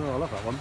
Oh, I love that one.